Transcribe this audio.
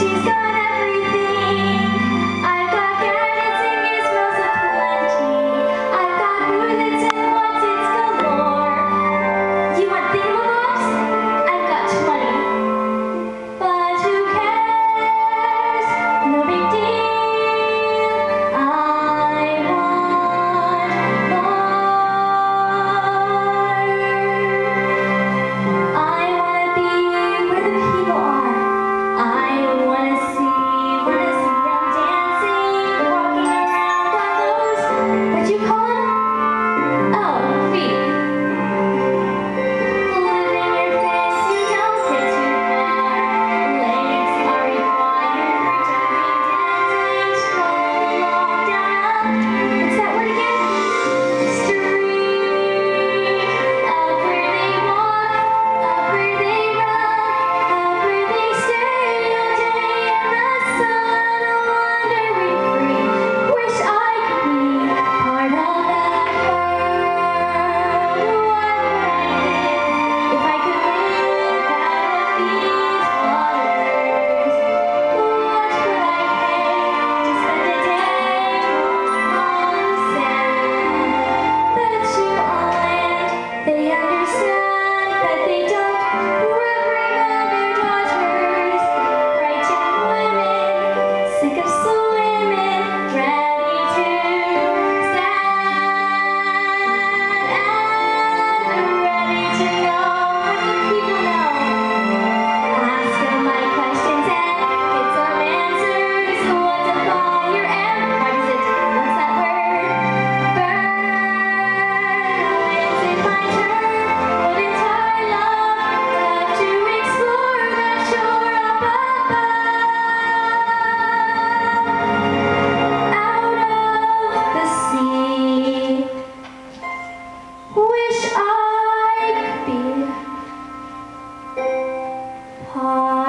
She's gonna heart.